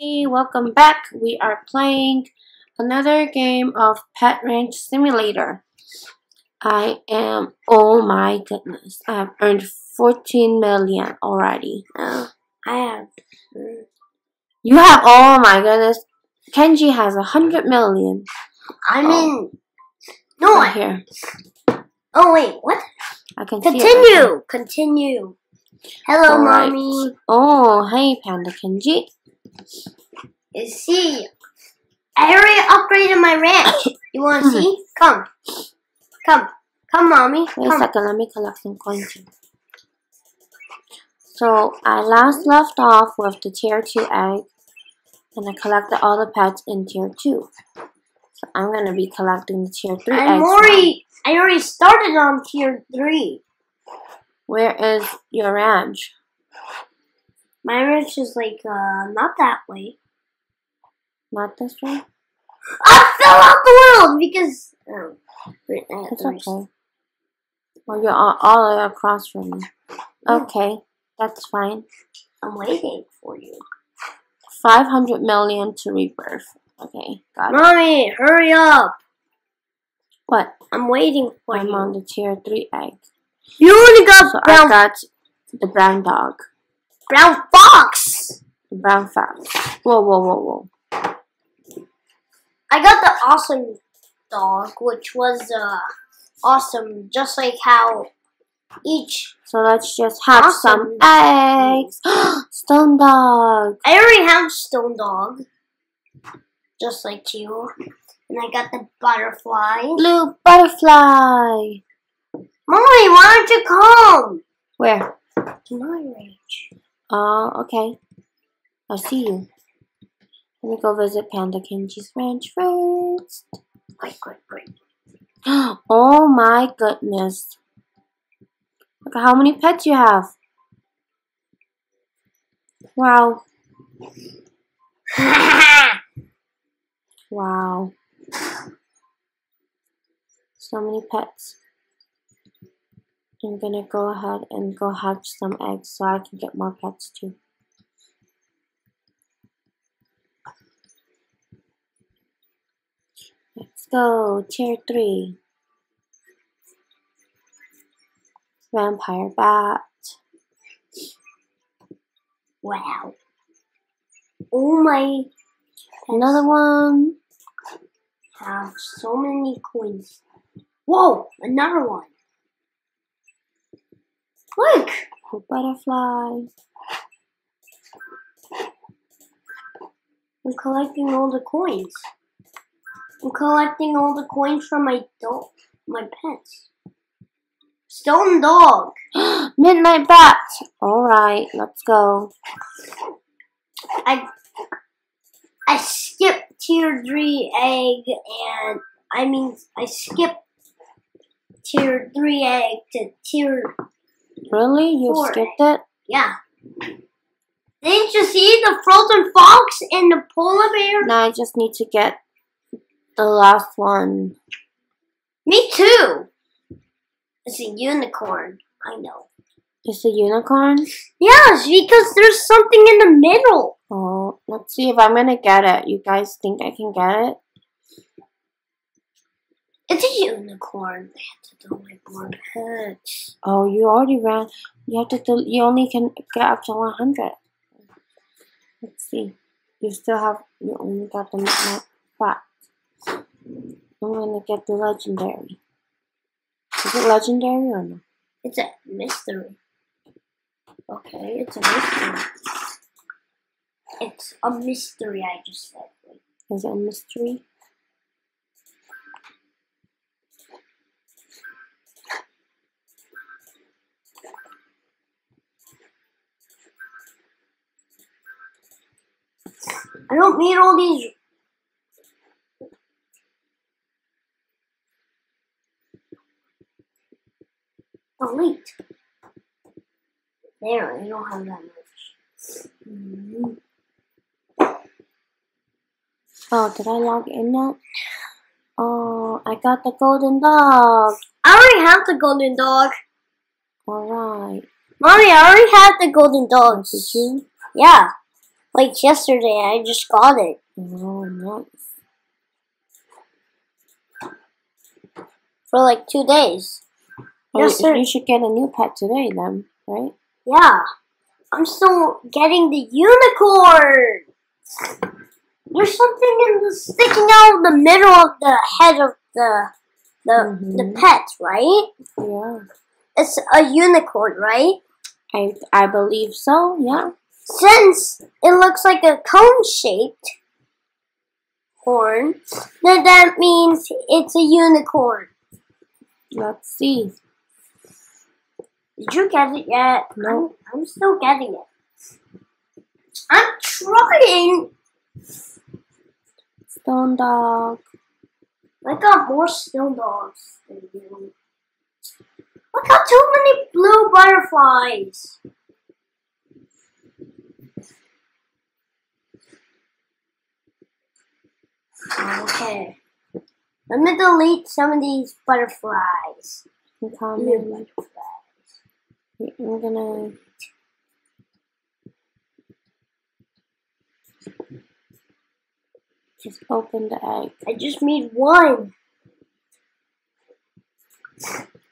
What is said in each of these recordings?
Hey, welcome back. We are playing another game of Pet Ranch Simulator. I am, oh my goodness, I have earned 14 million already. Oh, I have. Mm, you have, oh my goodness, Kenji has 100 million. I'm Oh. in. No, Right I, here. oh wait, what? I can see it right here. Continue, continue. Hello, Alright. mommy. Oh, hey, Panda Kenji. Is see? I already upgraded my ranch. You want to hmm. see? Come, come, come, mommy. Wait a second, let me collect some coins. So I last left off with the tier 2 egg, and I collected all the pets in tier 2. So I'm gonna be collecting the tier 3 I'm eggs. now. already. I already started on tier three. Where is your ranch? My ranch is like uh not that way. Not this way? I fell out the world because. Oh, I have It's okay. Well, you're all, all the way across from me. Okay, that's fine. I'm waiting for you. 500 million to rebirth. Okay, got it. Mommy, hurry up. What? I'm waiting for I'm you. on the tier 3 egg. You only got So I got the brown dog. Brown fox. Brown fox. Whoa, whoa, whoa, whoa. I got the awesome dog, which was uh awesome, just like how each. So let's just hatch some eggs. Stone dog. I already have stone dog, just like you, and I got the butterfly. Blue butterfly. Mommy, why don't you come Where? to my? Oh, okay. I'll see you. Let me go visit Panda Kenji's ranch first. Wait, wait, wait. Oh my goodness. Look at how many pets you have. Wow. Wow. So many pets. I'm gonna go ahead and go hatch some eggs so I can get more pets too. Let's go, tier 3. Vampire bat. wow. Oh my! Another one. have so many coins. Whoa, another one. Look, A butterfly. I'm collecting all the coins. I'm collecting all the coins from my dog, my pets. Stone dog. Midnight bat. Alright, let's go. I I skipped tier three egg and I mean I skipped tier three egg to tier Really? You Four. skipped it? yeah. Didn't you see the frozen fox and the polar bear? Now I just need to get the last one. Me too. It's a unicorn. I know. It's a unicorn? Yes, because there's something in the middle. Oh, let's see if I'm gonna get it. You guys think I can get it? It's a unicorn. I have to do my board pets. Oh, you already ran. You have to. Do, you only can get up to 100. Let's see. You still have. You only got the bat. I'm gonna get the legendary. Is it legendary or no? It's a mystery. Okay, it's a mystery. It's a mystery, I just said. Is it a mystery? I don't need all these. Delete. There, I don't have that much. Mhm. Oh, did I log in yet? Oh, I got the golden dog. I already have the golden dog. Alright. Mommy, I already have the golden dogs. Did you? Yeah. Like yesterday, I just got it. Oh, nice. For like two days. Well, Yes, you- sir. You should get a new pet today then, right? Yeah. I'm still getting the unicorn. There's something in the sticking out of the middle of the head of the the the Mhm. pet, right? Yeah. It's a unicorn, right? I I believe so, yeah. Since it looks like a cone shaped horn, then that means it's a unicorn. Let's see. Did you get it yet? No. I'm, I'm still getting it. I'm trying. Stone dog. I got more snow dogs than you. I got too many blue butterflies. Okay. Let me delete some of these butterflies. I'm Blue coming. butterflies. I'm gonna. Just open the egg. I just made one.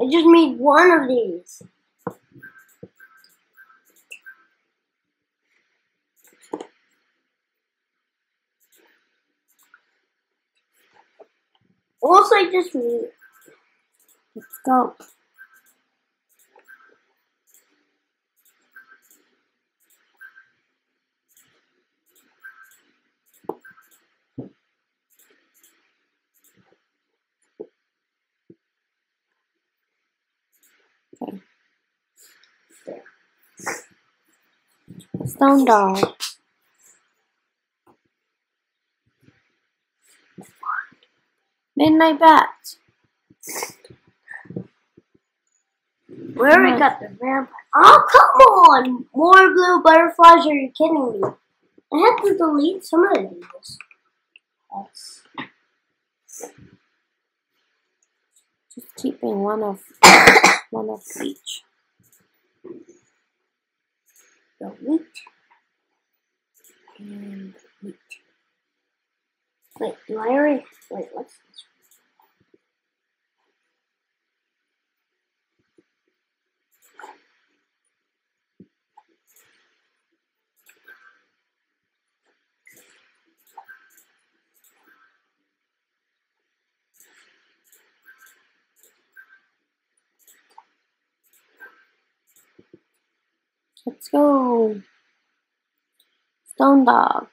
I just made one of these. Also, I just made. Let's go. Okay. Stone dog. Midnight Bats. Where I got the vampire? Oh, come on! More blue butterflies? Are you kidding me? I had to delete some of these. That's Just keeping one of one of each. the wheat and wheat. Wait, do I already? Wait, what's this? Let's go. Stone dog.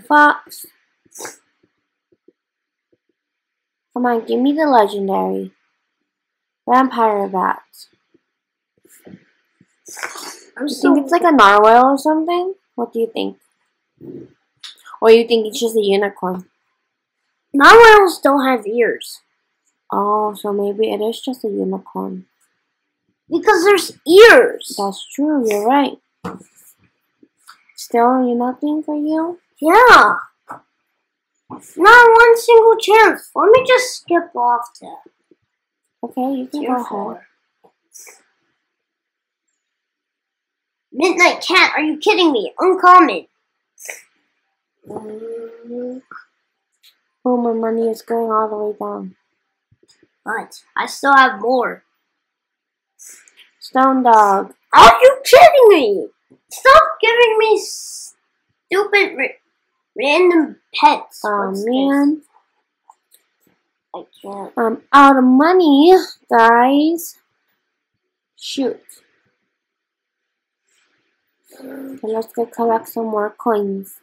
Fox. Come on, give me the legendary. Vampire bat. I'm You think it's like a narwhal or something? What do you think? Or you think it's just a unicorn? Narwhals don't have ears Oh, so maybe it is just a unicorn. because there's ears. That's true, you're right. Still, you're nothing for you? Yeah. Not one single chance. Let me just skip off to Okay, you can tier go ahead. Midnight Cat, are you kidding me? Uncommon. Mm, Oh, my money is going all the way down. But I still have more. Stone dog. Are you kidding me? Stop giving me stupid random pets. Oh What's man, this? I can't. I'm out of money, guys. Shoot. Okay, let's go collect some more coins.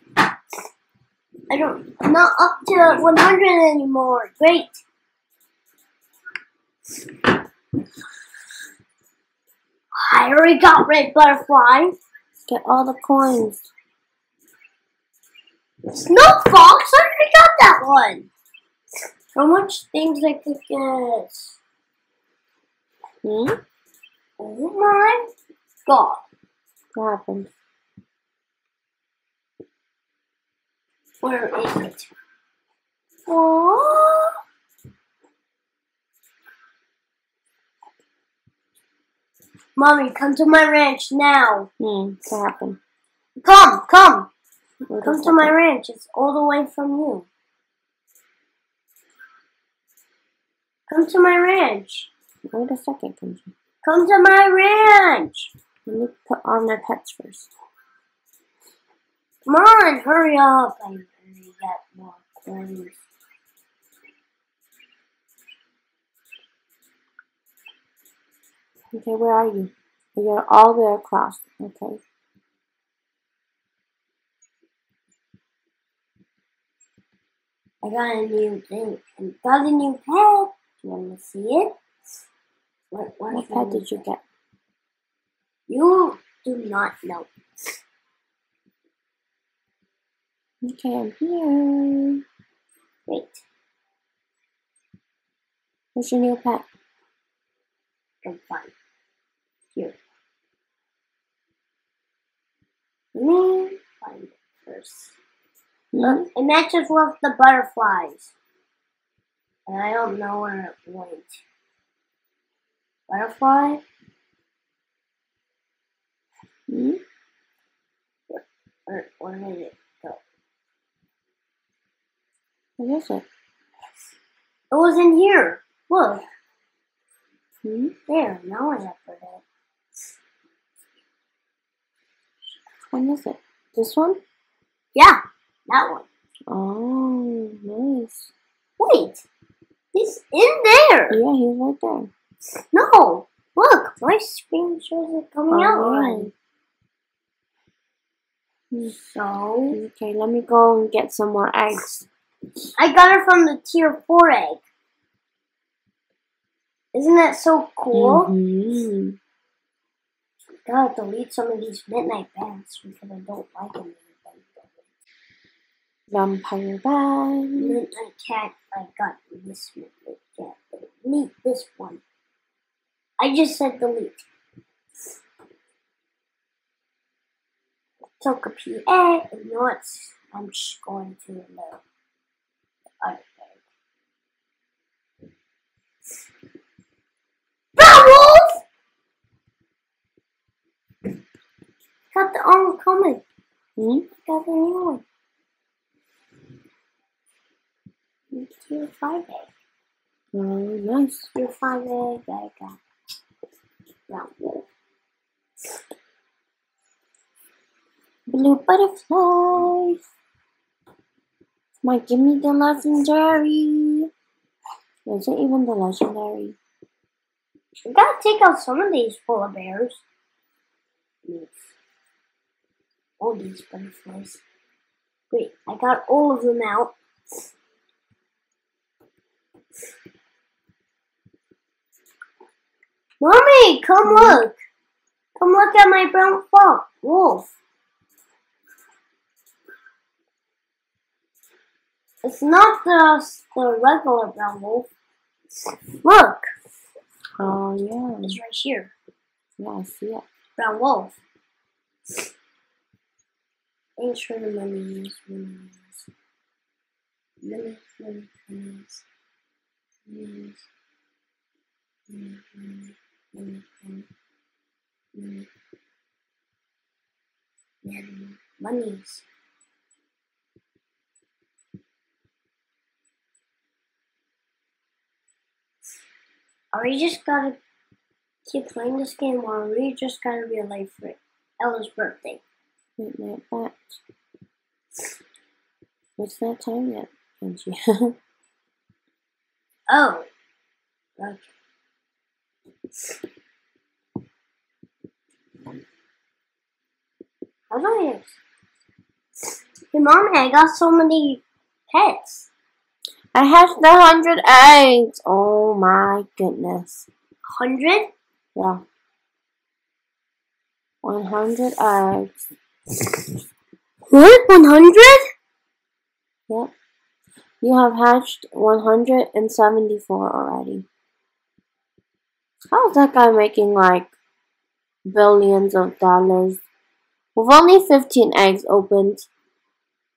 I don't. I'm not up to 100 anymore. Great. I already got red butterfly. Get all the coins. Snow fox. I already got that one. How much things I could get? Hmm? Oh my god. What happened? Where is it? What? Mommy, come to my ranch now. Hmm, what happened? Come, come. Come to my ranch. It's all the way from you. Come to my ranch. Wait a second, Kenji. Come to my ranch. Let me put on my pets first. Come on, hurry up. I really get more coins. Okay, where are you? You're all the way across. Okay. I got a new thing. I got a new pet. Do you want to see it? What, what, What pet did you get? You do not know. Okay, I'm here. Wait, What's your new pet? I'm fine. Here. Let me find it first. Hmm? It matches with the butterflies. And I don't know where it went. Butterfly? Hmm? Where, where did it go? What is it? It was in here. Look. Hmm? There, now I have it. When is it? This one? Yeah, that one. Oh, nice. Wait, he's in there. Yeah, he's right there. No, look, my screen shows it coming out Oh, already. So, Okay, let me go and get some more eggs. I got it from the tier 4 egg. Isn't that so cool? Mhm. Gotta delete some of these midnight bats because I don't like them. Vampire. Midnight cat, I can't, I got this cat. but Delete this one. I just said delete. Took a PA, and you know what? I'm just going to the other egg. Brown! Got the arm coming. Hmm? Got the new one. Tier 5 egg. Oh, nice. Tier 5 egg, I got. Blue butterflies. Might give me the legendary. Is it even the legendary? We gotta take out some of these polar bears. Yes. All these butterflies. Wait, I got all of them out. Mommy, come look. Come look at my brown wolf. It's not the, the regular brown wolf. Look, Oh, yeah. it's right here. Yeah, I see it. Brown wolf. Thanks for the. Monies, monies, monies. Monies. Money, money, money, money. Money. Money. Monies. Are we just gotta keep playing this game or we just gotta be late for Ella's birthday? Bat. What's that time yet, Angie? Oh. Okay. How do I Hey mommy, I got so many pets. I hatched a hundred eggs. Oh my goodness. Hundred? Yeah. 100 eggs. What? One hundred? Yep. You have hatched 174 already. How is that guy making like billions of dollars? With only 15 eggs opened.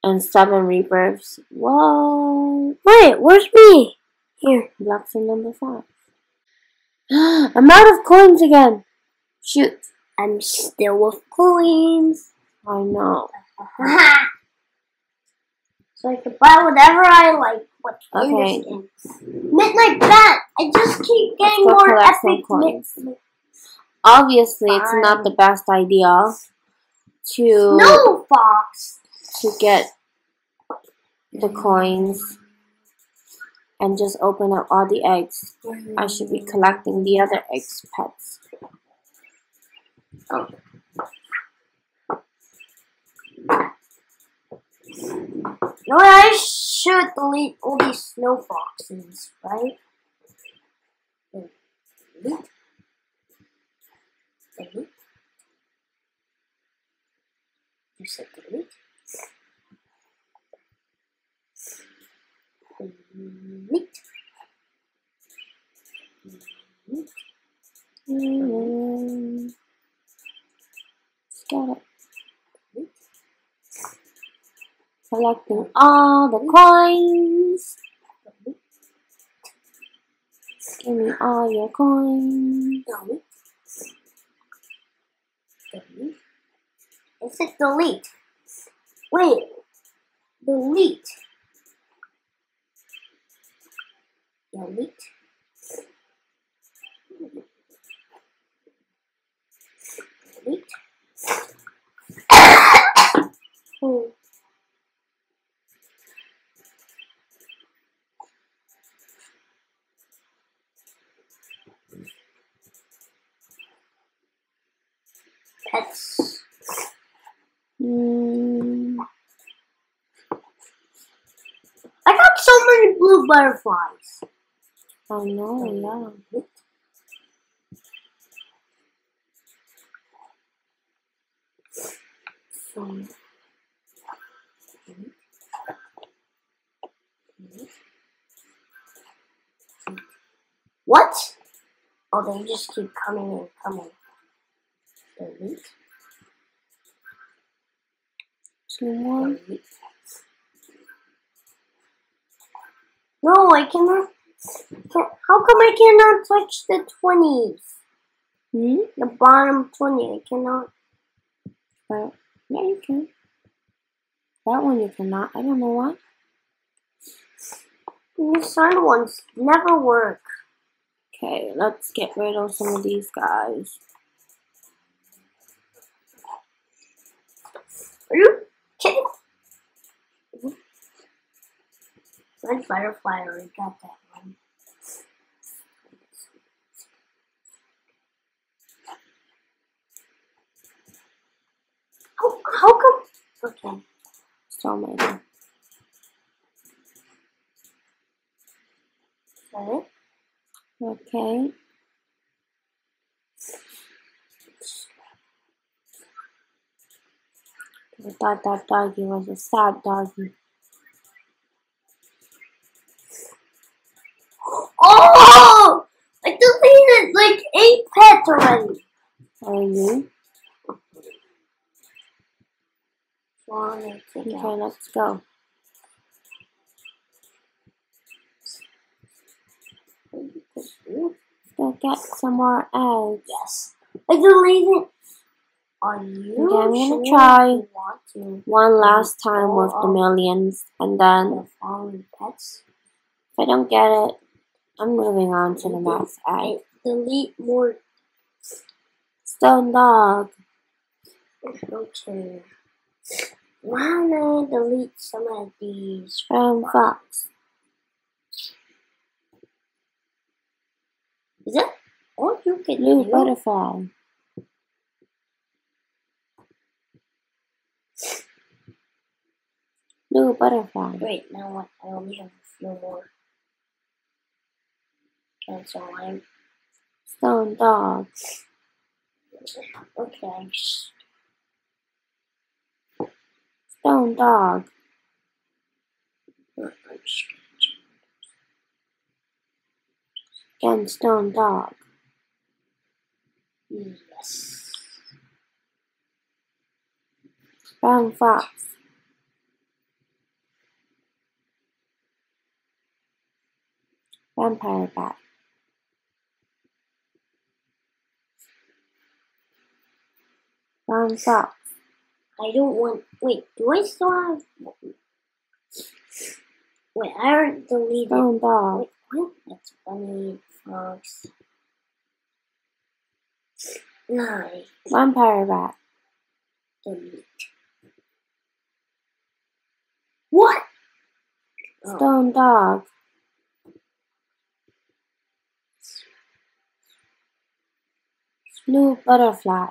and seven rebirths. Whoa! Wait, where's me? Here. Blocks in number five. I'm out of coins again. Shoot. I'm still with coins. I know. so I can buy whatever I like. What Okay. Midnight Bat. I just keep getting more epic coins. Obviously, it's not the best idea to No, Fox. to get the coins and just open up all the eggs. I should be collecting the other eggs pets. Oh. No, I should delete all these snow foxes, right? Delete. Delete. You said. Mm, Let's get it. Collecting all the coins. Give me all your coins. Delete. Delete. It said delete. Wait. Delete. Delete. Delete. oh. Pets. Mm, I got so many blue butterflies. Oh no, yeah. So, what? Oh, they just keep coming and coming. Delete. Two more. Delete. No, I cannot. Can, how come I cannot touch the twenties? Hmm? The bottom twenty, I cannot. But, yeah, you can. That one you cannot. I don't know why. The side ones never work. Okay, let's get rid of some of these guys. Are you kidding? Red butterfly already got that one. How, how come? Okay. So many. Sorry. Okay. I thought that doggy was a sad doggy. Oh! I deleted like eight pets already. Are you? One, I take Okay, let's go. Go get some more eggs. Yes. I deleted. Are you Okay, I'm gonna sure try. One last time with the millions, and then the pets? if I don't get it, I'm moving on to the next egg. I delete more. Stone dog. Okay. Why don't I delete some of these? Brown fox. Is that all you can Blue do? butterfly. Blue butterfly. Wait, now what? I only have a few more. Cancel line. Stone dog. Okay. Stone dog. And stone dog. Yes. Brown fox. Vampire bat. Brown fox. I don't want. Wait, do I still have? Wait, I already deleted. Brown dog. Wait, what? That's bunny, fox. Nine. Vampire bat. Delete. What? Oh, Stone dog. Blue butterfly.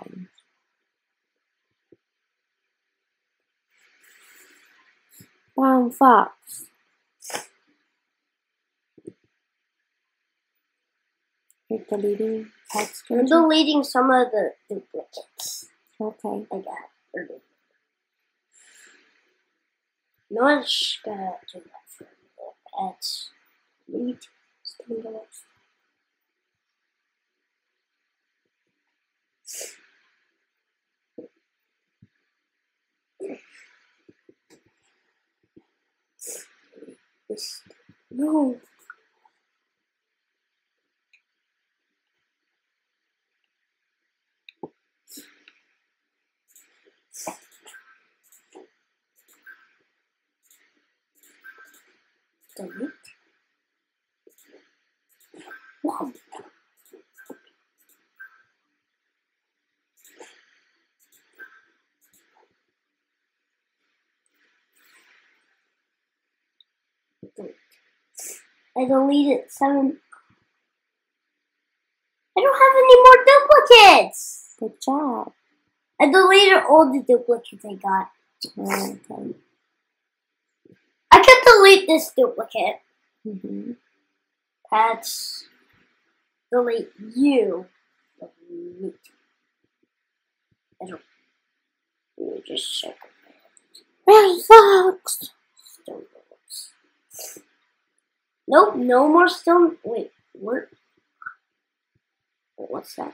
Brown fox. You're deleting text. I'm deleting some of the duplicates Okay. I got. No one's gonna do that for me. That's delete. Stone dogs. This, no. Delete. Wow. Delete. I deleted seven. I don't have any more duplicates. Good job. I deleted all the duplicates I got. Okay. I can delete this duplicate. Mm-hmm. Pets. Delete you. Delete. I don't. Let me just check. Stone walls. Nope, no more stone. Wait, where? What's that?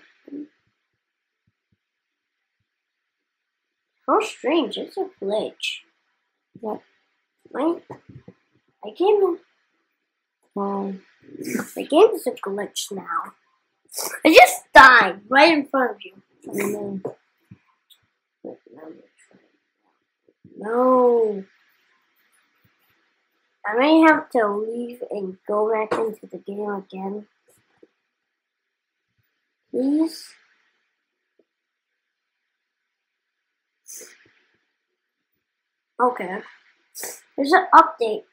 How strange! It's a glitch. What? Right? I came in. Um, The game is a glitch now. I just died right in front of you. No, I'm gonna try it. No. I may have to leave and go back into the game again. Please. Okay. There's an update.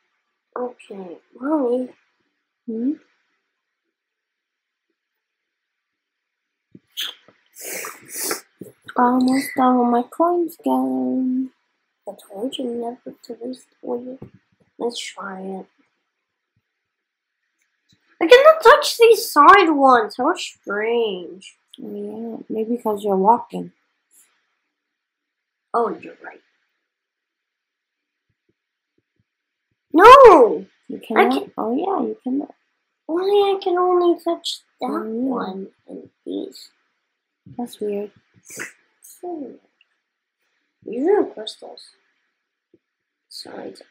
Okay. Mommy. Hmm? Almost done with my coins again. I told you never to waste oil. Let's try it. I cannot touch these side ones. How strange. Yeah, maybe because you're walking. Oh, you're right. No! You cannot. can- Oh yeah, you cannot. Only I can only touch that Oh, yeah. one and these. That's weird. So, these are crystals. Sides.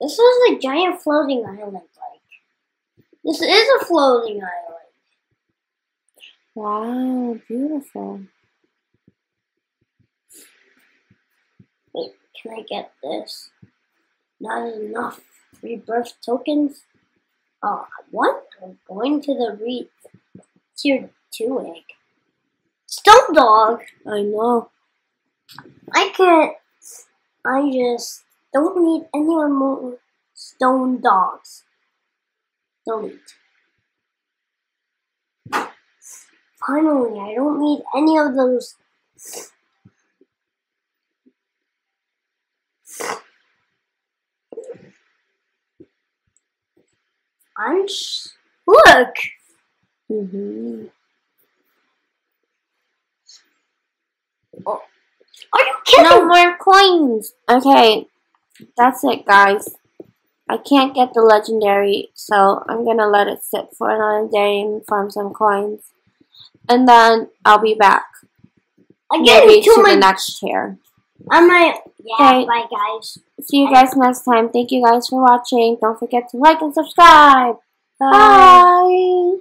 This is a giant floating island, like. This is a floating island. Wow, beautiful. Wait, can I get this? Not enough rebirth tokens? Oh, what? I'm going to the re tier 2 egg. Stone dog! I know. I can't. I just don't need any more stone dogs. Delete. Finally, I don't need any of those. I'm. Sh- Look! Mm-hmm. Are you kidding? No more coins. Okay, that's it, guys. I can't get the legendary, so I'm gonna let it sit for another day and farm some coins, and then I'll be back. I'm Maybe getting to too the next tier. I might. Yeah. Okay. Bye, guys. See you guys next time. Thank you guys for watching. Don't forget to like and subscribe. Bye. Bye.